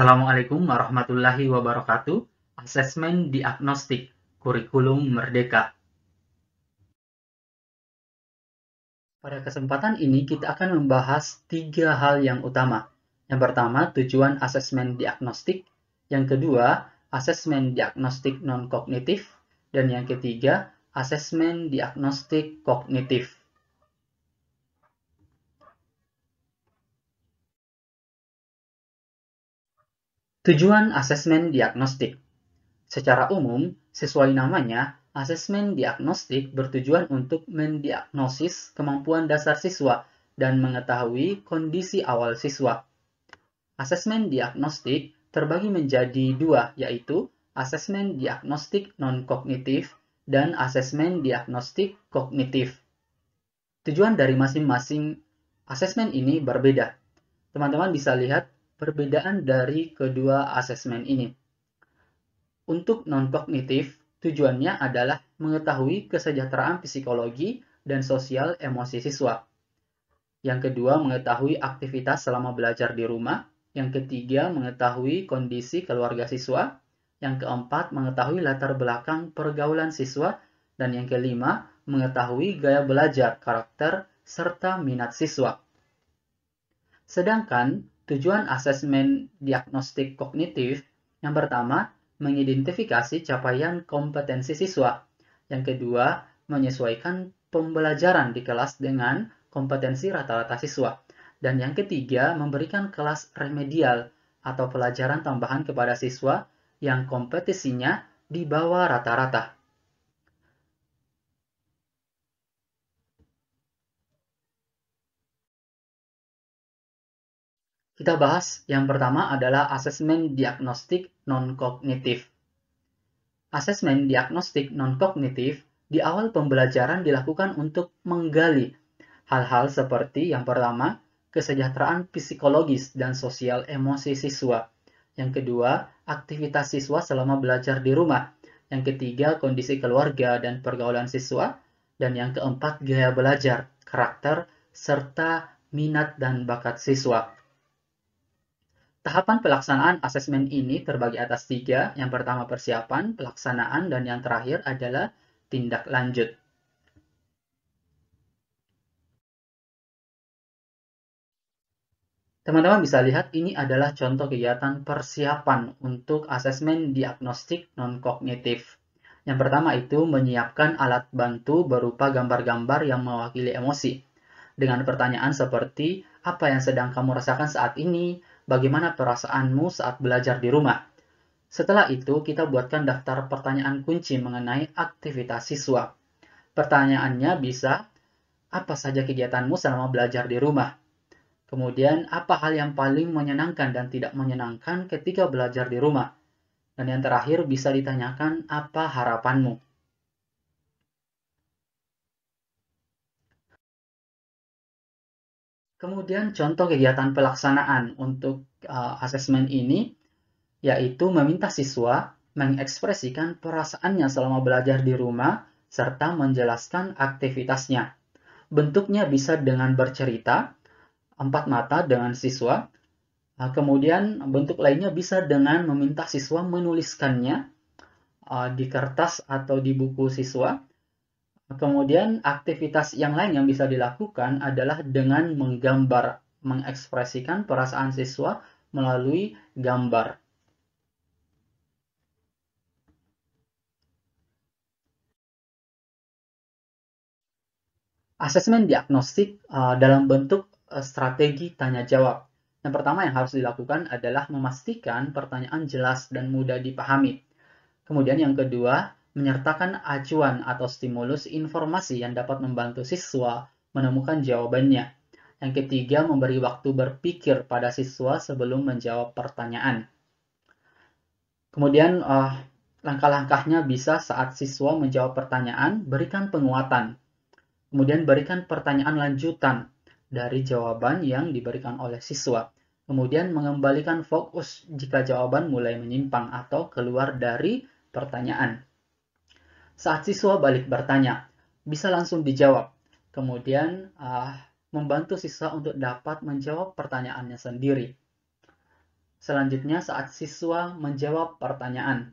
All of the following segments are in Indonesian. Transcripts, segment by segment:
Assalamualaikum warahmatullahi wabarakatuh. Asesmen diagnostik kurikulum merdeka. Pada kesempatan ini kita akan membahas tiga hal yang utama. Yang pertama, tujuan asesmen diagnostik. Yang kedua, asesmen diagnostik non-kognitif. Dan yang ketiga, asesmen diagnostik kognitif. Tujuan asesmen diagnostik. Secara umum, sesuai namanya, asesmen diagnostik bertujuan untuk mendiagnosis kemampuan dasar siswa dan mengetahui kondisi awal siswa. Asesmen diagnostik terbagi menjadi dua, yaitu asesmen diagnostik non-kognitif dan asesmen diagnostik kognitif. Tujuan dari masing-masing asesmen ini berbeda. Teman-teman bisa lihat perbedaan dari kedua asesmen ini. Untuk non-kognitif, tujuannya adalah mengetahui kesejahteraan psikologi dan sosial emosi siswa. Yang kedua, mengetahui aktivitas selama belajar di rumah. Yang ketiga, mengetahui kondisi keluarga siswa. Yang keempat, mengetahui latar belakang pergaulan siswa. Dan yang kelima, mengetahui gaya belajar, karakter, serta minat siswa. Sedangkan Tujuan asesmen diagnostik kognitif yang pertama, mengidentifikasi capaian kompetensi siswa. Yang kedua, menyesuaikan pembelajaran di kelas dengan kompetensi rata-rata siswa. Dan yang ketiga, memberikan kelas remedial atau pelajaran tambahan kepada siswa yang kompetisinya di bawah rata-rata. Kita bahas yang pertama adalah asesmen diagnostik non-kognitif. Asesmen diagnostik non-kognitif di awal pembelajaran dilakukan untuk menggali hal-hal seperti yang pertama, kesejahteraan psikologis dan sosial emosi siswa. Yang kedua, aktivitas siswa selama belajar di rumah. Yang ketiga, kondisi keluarga dan pergaulan siswa. Dan yang keempat, gaya belajar, karakter, serta minat dan bakat siswa. Tahapan pelaksanaan asesmen ini terbagi atas tiga. Yang pertama persiapan, pelaksanaan, dan yang terakhir adalah tindak lanjut. Teman-teman bisa lihat ini adalah contoh kegiatan persiapan untuk asesmen diagnostik non-kognitif. Yang pertama itu menyiapkan alat bantu berupa gambar-gambar yang mewakili emosi. Dengan pertanyaan seperti, apa yang sedang kamu rasakan saat ini? Bagaimana perasaanmu saat belajar di rumah. Setelah itu, kita buatkan daftar pertanyaan kunci mengenai aktivitas siswa. Pertanyaannya bisa, apa saja kegiatanmu selama belajar di rumah? Kemudian, apa hal yang paling menyenangkan dan tidak menyenangkan ketika belajar di rumah? Dan yang terakhir bisa ditanyakan, apa harapanmu? Kemudian contoh kegiatan pelaksanaan untuk uh, asesmen ini yaitu meminta siswa mengekspresikan perasaannya selama belajar di rumah serta menjelaskan aktivitasnya. Bentuknya bisa dengan bercerita, empat mata dengan siswa, uh, kemudian bentuk lainnya bisa dengan meminta siswa menuliskannya uh, di kertas atau di buku siswa, Kemudian aktivitas yang lain yang bisa dilakukan adalah dengan menggambar, mengekspresikan perasaan siswa melalui gambar. Asesmen diagnostik uh, dalam bentuk uh, strategi tanya jawab. Yang pertama yang harus dilakukan adalah memastikan pertanyaan jelas dan mudah dipahami. Kemudian yang kedua, menyertakan acuan atau stimulus informasi yang dapat membantu siswa menemukan jawabannya. Yang ketiga, memberi waktu berpikir pada siswa sebelum menjawab pertanyaan. Kemudian, uh, langkah-langkahnya bisa saat siswa menjawab pertanyaan, berikan penguatan. Kemudian, berikan pertanyaan lanjutan dari jawaban yang diberikan oleh siswa. Kemudian, mengembalikan fokus jika jawaban mulai menyimpang atau keluar dari pertanyaan. Saat siswa balik bertanya, bisa langsung dijawab. Kemudian uh, membantu siswa untuk dapat menjawab pertanyaannya sendiri. Selanjutnya saat siswa menjawab pertanyaan,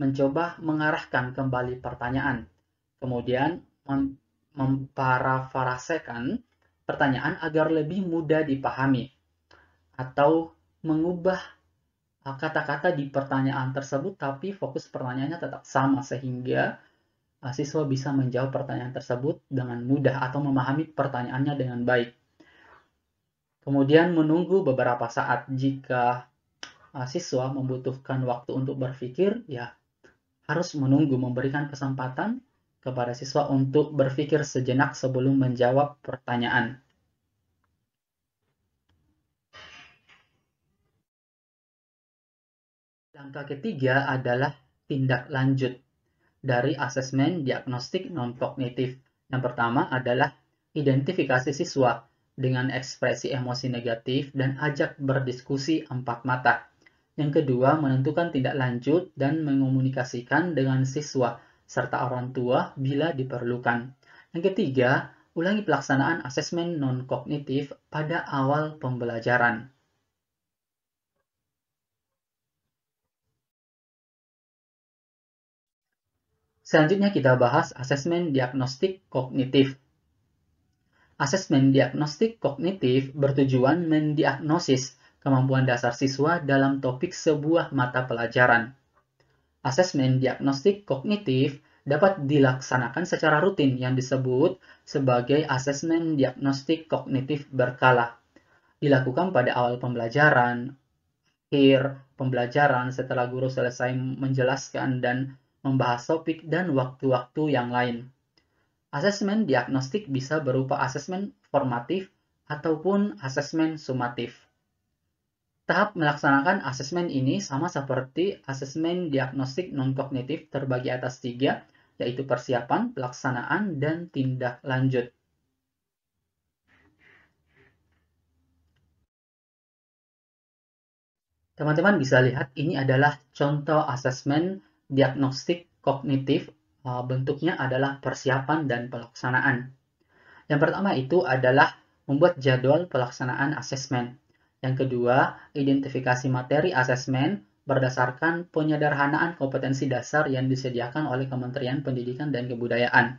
mencoba mengarahkan kembali pertanyaan, kemudian mem memparafrasekan pertanyaan agar lebih mudah dipahami, atau mengubah uh, kata-kata di pertanyaan tersebut tapi fokus pertanyaannya tetap sama sehingga siswa bisa menjawab pertanyaan tersebut dengan mudah atau memahami pertanyaannya dengan baik. Kemudian menunggu beberapa saat jika siswa membutuhkan waktu untuk berpikir, ya harus menunggu memberikan kesempatan kepada siswa untuk berpikir sejenak sebelum menjawab pertanyaan. Langkah ketiga adalah tindak lanjut dari asesmen diagnostik non-kognitif. Yang pertama adalah identifikasi siswa dengan ekspresi emosi negatif dan ajak berdiskusi empat mata. Yang kedua, menentukan tindak lanjut dan mengomunikasikan dengan siswa serta orang tua bila diperlukan. Yang ketiga, ulangi pelaksanaan asesmen non-kognitif pada awal pembelajaran. Selanjutnya kita bahas asesmen diagnostik kognitif. Asesmen diagnostik kognitif bertujuan mendiagnosis kemampuan dasar siswa dalam topik sebuah mata pelajaran. Asesmen diagnostik kognitif dapat dilaksanakan secara rutin yang disebut sebagai asesmen diagnostik kognitif berkala. Dilakukan pada awal pembelajaran, akhir pembelajaran setelah guru selesai menjelaskan dan membahas topik dan waktu-waktu yang lain. Asesmen diagnostik bisa berupa asesmen formatif ataupun asesmen sumatif. Tahap melaksanakan asesmen ini sama seperti asesmen diagnostik non-kognitif terbagi atas tiga, yaitu persiapan, pelaksanaan, dan tindak lanjut. Teman-teman bisa lihat ini adalah contoh asesmen diagnostik kognitif Uh, bentuknya adalah persiapan dan pelaksanaan. Yang pertama itu adalah membuat jadwal pelaksanaan asesmen. Yang kedua, identifikasi materi asesmen berdasarkan penyederhanaan kompetensi dasar yang disediakan oleh Kementerian Pendidikan dan Kebudayaan.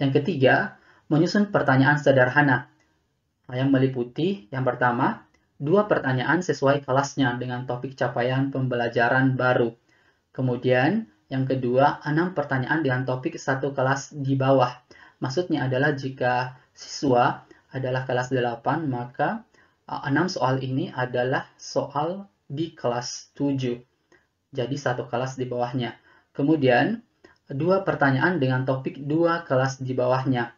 Yang ketiga, menyusun pertanyaan sederhana yang meliputi yang pertama, dua pertanyaan sesuai kelasnya dengan topik capaian pembelajaran baru. Kemudian, yang kedua, enam pertanyaan dengan topik satu kelas di bawah. Maksudnya adalah jika siswa adalah kelas 8, maka enam soal ini adalah soal di kelas 7. Jadi satu kelas di bawahnya. Kemudian, dua pertanyaan dengan topik dua kelas di bawahnya.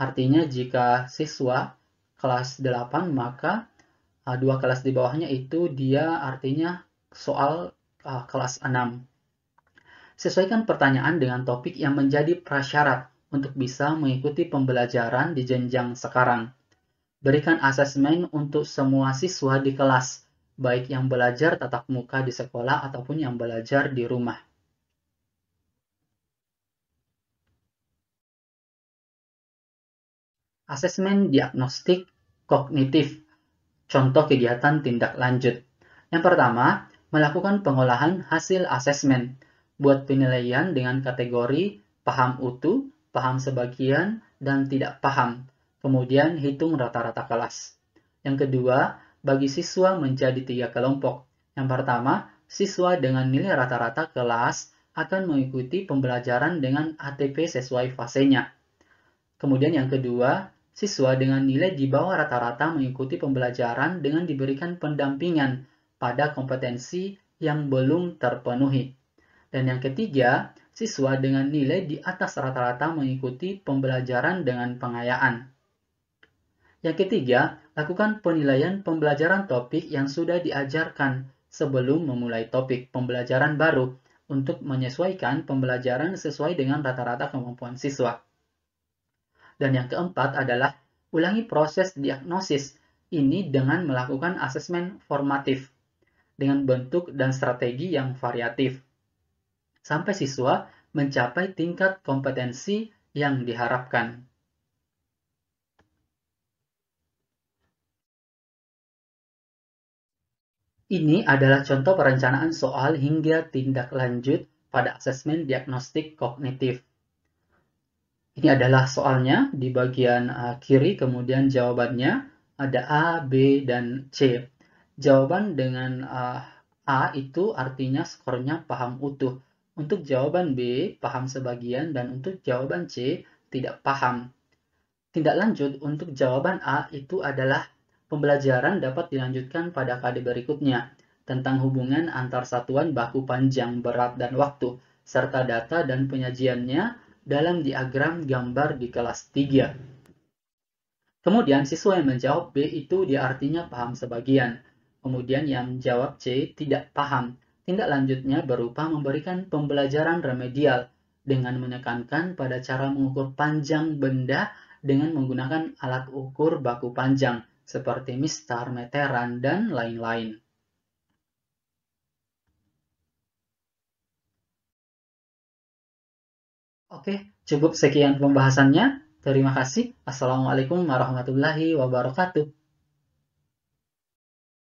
Artinya jika siswa kelas 8, maka dua kelas di bawahnya itu dia artinya soal kelas 6. Sesuaikan pertanyaan dengan topik yang menjadi prasyarat untuk bisa mengikuti pembelajaran di jenjang sekarang. Berikan asesmen untuk semua siswa di kelas, baik yang belajar tatap muka di sekolah ataupun yang belajar di rumah. Asesmen diagnostik kognitif. Contoh kegiatan tindak lanjut. Yang pertama, melakukan pengolahan hasil asesmen buat penilaian dengan kategori paham utuh, paham sebagian, dan tidak paham. Kemudian hitung rata-rata kelas. Yang kedua, bagi siswa menjadi tiga kelompok. Yang pertama, siswa dengan nilai rata-rata kelas akan mengikuti pembelajaran dengan ATP sesuai fasenya. Kemudian yang kedua, siswa dengan nilai di bawah rata-rata mengikuti pembelajaran dengan diberikan pendampingan pada kompetensi yang belum terpenuhi. Dan yang ketiga, siswa dengan nilai di atas rata-rata mengikuti pembelajaran dengan pengayaan. Yang ketiga, lakukan penilaian pembelajaran topik yang sudah diajarkan sebelum memulai topik pembelajaran baru untuk menyesuaikan pembelajaran sesuai dengan rata-rata kemampuan siswa. Dan yang keempat adalah ulangi proses diagnosis ini dengan melakukan asesmen formatif dengan bentuk dan strategi yang variatif sampai siswa mencapai tingkat kompetensi yang diharapkan. Ini adalah contoh perencanaan soal hingga tindak lanjut pada asesmen diagnostik kognitif. Ini adalah soalnya di bagian uh, kiri, kemudian jawabannya ada A, B, dan C. Jawaban dengan uh, A itu artinya skornya paham utuh. Untuk jawaban B, paham sebagian, dan untuk jawaban C, tidak paham. Tindak lanjut untuk jawaban A itu adalah pembelajaran dapat dilanjutkan pada KD berikutnya tentang hubungan antar satuan baku panjang, berat, dan waktu, serta data dan penyajiannya dalam diagram gambar di kelas 3. Kemudian siswa yang menjawab B itu dia artinya paham sebagian. Kemudian yang menjawab C tidak paham. Tindak lanjutnya berupa memberikan pembelajaran remedial dengan menekankan pada cara mengukur panjang benda dengan menggunakan alat ukur baku panjang seperti mistar, meteran, dan lain-lain. Oke, cukup sekian pembahasannya. Terima kasih. Assalamualaikum warahmatullahi wabarakatuh.